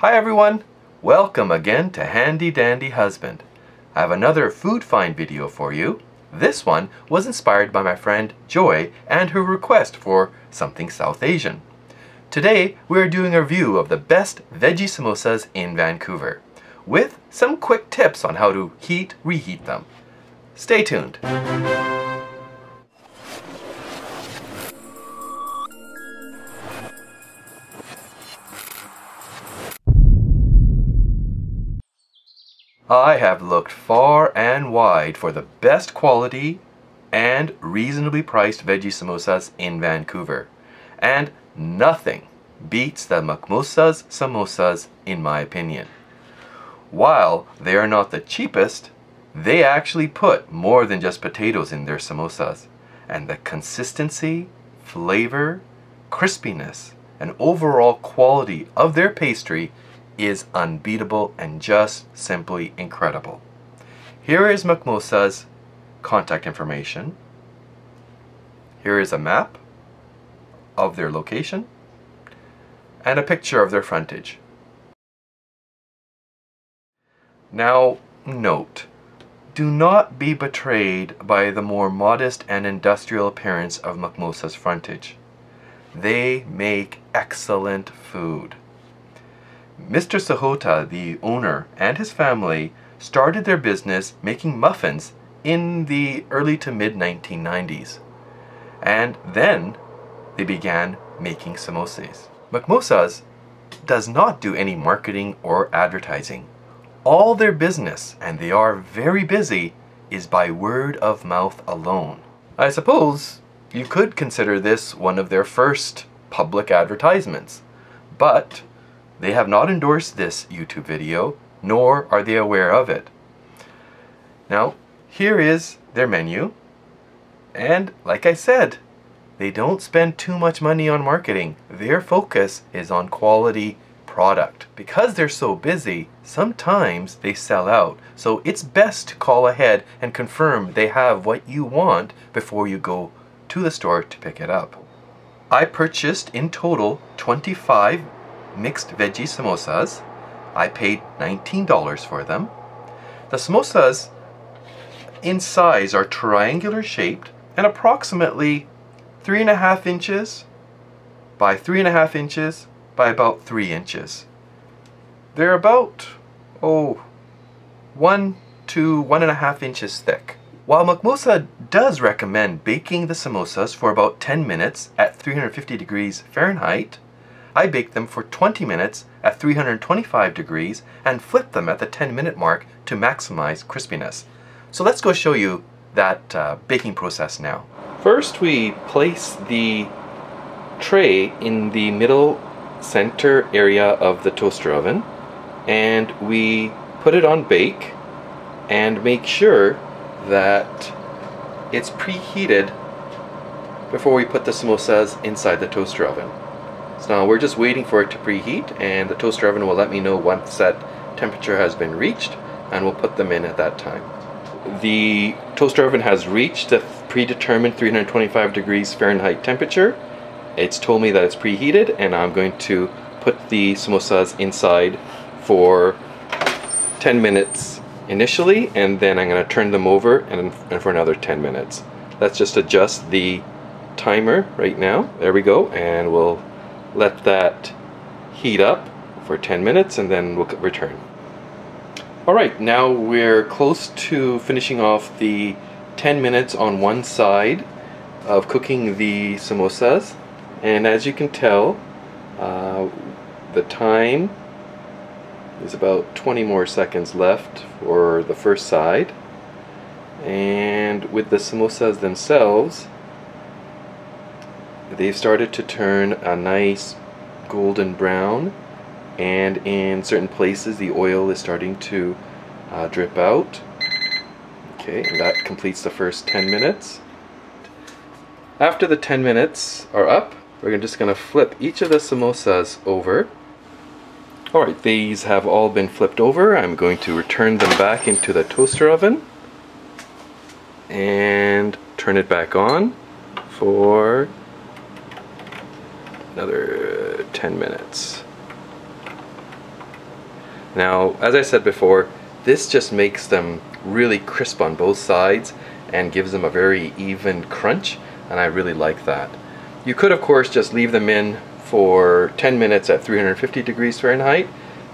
Hi everyone! Welcome again to Handy Dandy Husband. I have another food find video for you. This one was inspired by my friend Joy and her request for something South Asian. Today we are doing a review of the best veggie samosas in Vancouver with some quick tips on how to heat reheat them. Stay tuned. I have looked far and wide for the best quality and reasonably priced veggie samosas in Vancouver. And nothing beats the McMosa's samosas in my opinion. While they are not the cheapest, they actually put more than just potatoes in their samosas. And the consistency, flavor, crispiness, and overall quality of their pastry is unbeatable and just simply incredible. Here is McMosa's contact information. Here is a map of their location and a picture of their frontage. Now, note, do not be betrayed by the more modest and industrial appearance of McMosa's frontage. They make excellent food. Mr. Sahota, the owner, and his family started their business making muffins in the early to mid 1990s. And then they began making samosas. McMosa's does not do any marketing or advertising. All their business, and they are very busy, is by word of mouth alone. I suppose you could consider this one of their first public advertisements, but they have not endorsed this YouTube video, nor are they aware of it. Now, here is their menu, and like I said, they don't spend too much money on marketing. Their focus is on quality product. Because they're so busy, sometimes they sell out. So it's best to call ahead and confirm they have what you want before you go to the store to pick it up. I purchased in total 25 mixed veggie samosas. I paid $19 for them. The samosas in size are triangular shaped and approximately three and a half inches by three and a half inches by about three inches. They're about, oh, one to one and a half inches thick. While McMosa does recommend baking the samosas for about 10 minutes at 350 degrees Fahrenheit, I bake them for 20 minutes at 325 degrees and flip them at the 10 minute mark to maximize crispiness. So let's go show you that uh, baking process now. First we place the tray in the middle center area of the toaster oven and we put it on bake and make sure that it's preheated before we put the samosas inside the toaster oven. So now we're just waiting for it to preheat and the toaster oven will let me know once that temperature has been reached and we'll put them in at that time. The toaster oven has reached the predetermined 325 degrees Fahrenheit temperature. It's told me that it's preheated and I'm going to put the samosas inside for 10 minutes initially and then I'm going to turn them over and, and for another 10 minutes. Let's just adjust the timer right now. There we go and we'll let that heat up for 10 minutes and then we'll return. Alright, now we're close to finishing off the 10 minutes on one side of cooking the samosas and as you can tell uh, the time is about 20 more seconds left for the first side and with the samosas themselves they've started to turn a nice golden brown and in certain places the oil is starting to uh, drip out. Okay and that completes the first 10 minutes. After the 10 minutes are up we're just going to flip each of the samosas over. Alright these have all been flipped over. I'm going to return them back into the toaster oven and turn it back on for another uh, 10 minutes. Now, as I said before, this just makes them really crisp on both sides and gives them a very even crunch, and I really like that. You could, of course, just leave them in for 10 minutes at 350 degrees Fahrenheit,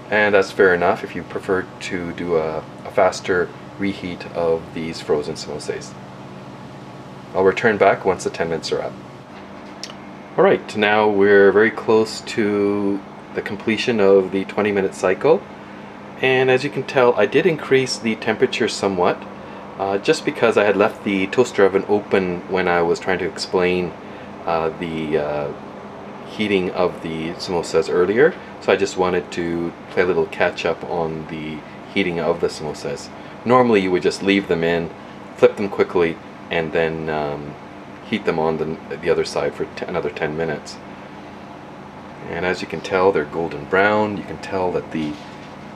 and that's fair enough if you prefer to do a, a faster reheat of these frozen samosas. I'll return back once the 10 minutes are up. Alright, now we're very close to the completion of the 20 minute cycle and as you can tell I did increase the temperature somewhat uh, just because I had left the toaster oven open when I was trying to explain uh, the uh, heating of the samosas earlier so I just wanted to play a little catch up on the heating of the samosas. Normally you would just leave them in, flip them quickly and then um, heat them on the, the other side for another 10 minutes. And as you can tell they're golden brown, you can tell that the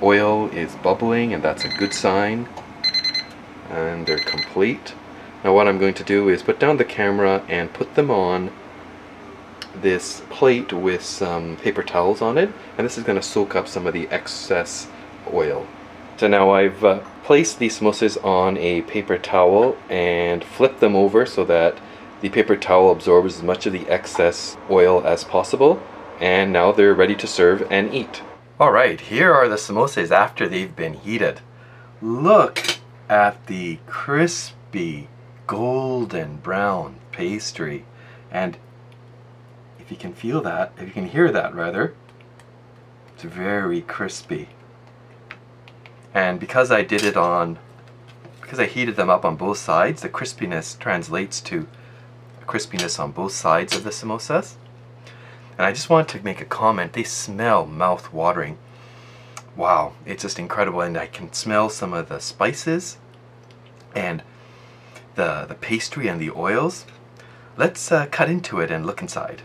oil is bubbling and that's a good sign. And they're complete. Now what I'm going to do is put down the camera and put them on this plate with some paper towels on it and this is going to soak up some of the excess oil. So now I've uh, placed these samosas on a paper towel and flipped them over so that the paper towel absorbs as much of the excess oil as possible and now they're ready to serve and eat Alright, here are the samosas after they've been heated. Look at the crispy golden brown pastry. And if you can feel that, if you can hear that rather, it's very crispy. And because I did it on, because I heated them up on both sides, the crispiness translates to crispiness on both sides of the samosas. And I just want to make a comment. They smell mouth-watering. Wow, it's just incredible. And I can smell some of the spices and the, the pastry and the oils. Let's uh, cut into it and look inside.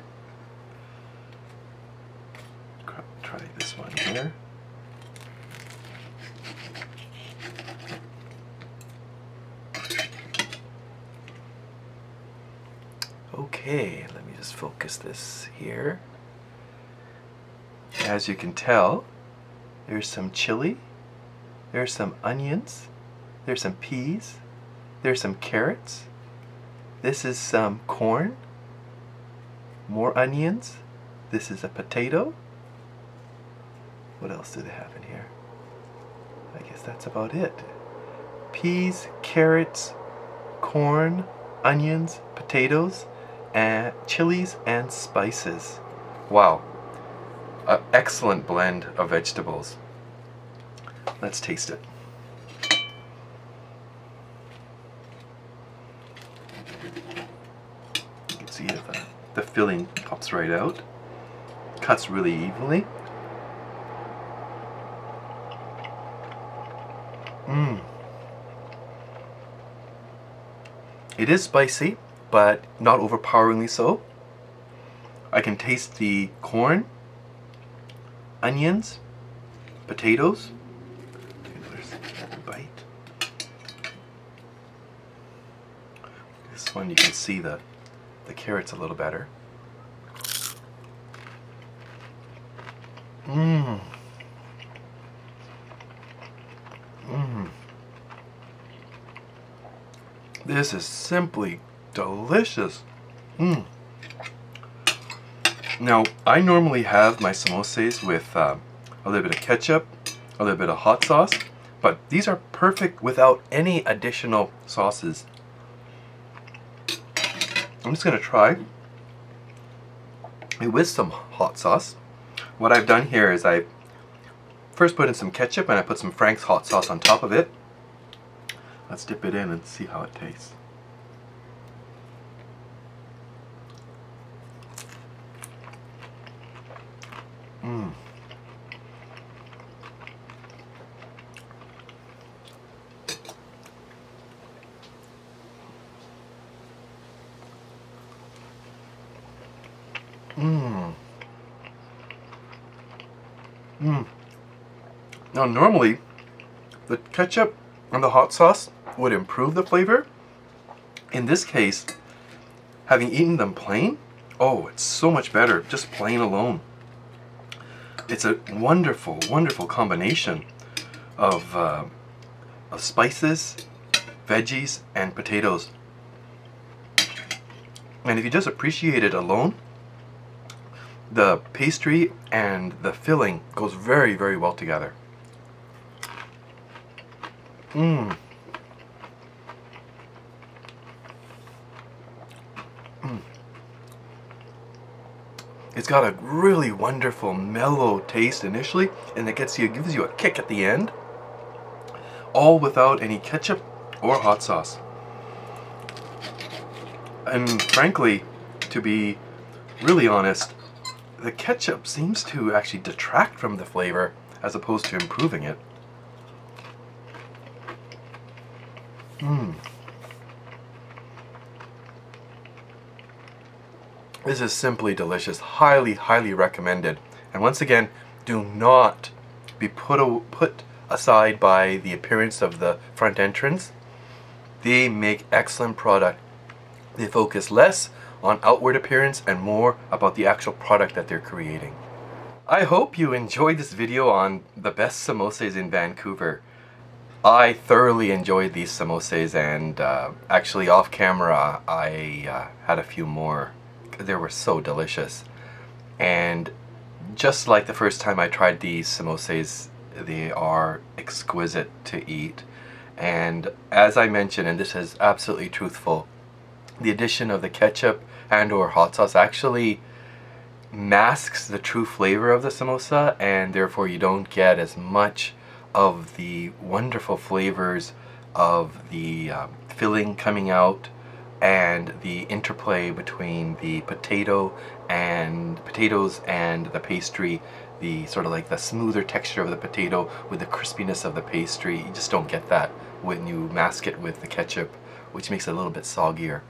Try this one here. Okay, let me just focus this here. As you can tell, there's some chili, there's some onions, there's some peas, there's some carrots, this is some corn, more onions, this is a potato. What else do they have in here? I guess that's about it. Peas, carrots, corn, onions, potatoes, and chilies and spices. Wow, an excellent blend of vegetables. Let's taste it. You can see the, the filling pops right out. Cuts really evenly. Mmm. It is spicy, but not overpoweringly so. I can taste the corn, onions, potatoes. Bite. This one you can see the the carrots a little better. Mmm. Mmm. This is simply delicious. Mmm. Now, I normally have my samosas with uh, a little bit of ketchup, a little bit of hot sauce, but these are perfect without any additional sauces. I'm just going to try it with some hot sauce. What I've done here is I first put in some ketchup and I put some Frank's hot sauce on top of it. Let's dip it in and see how it tastes. Mm. Mmm. Mmm. Now normally, the ketchup and the hot sauce would improve the flavor. In this case, having eaten them plain, oh, it's so much better, just plain alone. It's a wonderful, wonderful combination of, uh, of spices, veggies, and potatoes. And if you just appreciate it alone, the pastry and the filling goes very, very well together. Mmm. It's got a really wonderful mellow taste initially and it gets you gives you a kick at the end all without any ketchup or hot sauce. And frankly, to be really honest, the ketchup seems to actually detract from the flavor as opposed to improving it. Mmm. This is simply delicious. Highly, highly recommended. And once again, do not be put, put aside by the appearance of the front entrance. They make excellent product. They focus less on outward appearance and more about the actual product that they're creating. I hope you enjoyed this video on the best samosas in Vancouver. I thoroughly enjoyed these samosas and uh, actually off camera I uh, had a few more they were so delicious. And just like the first time I tried these samosas, they are exquisite to eat. And as I mentioned, and this is absolutely truthful, the addition of the ketchup and or hot sauce actually masks the true flavor of the samosa and therefore you don't get as much of the wonderful flavors of the um, filling coming out and the interplay between the potato and potatoes and the pastry the sort of like the smoother texture of the potato with the crispiness of the pastry you just don't get that when you mask it with the ketchup which makes it a little bit soggier.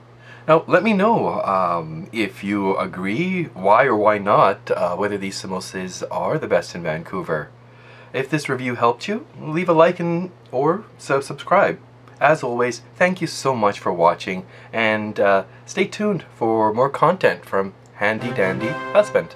Now let me know um, if you agree why or why not uh, whether these samosas are the best in Vancouver. If this review helped you leave a like and or so subscribe as always, thank you so much for watching and uh, stay tuned for more content from Handy Dandy Husband.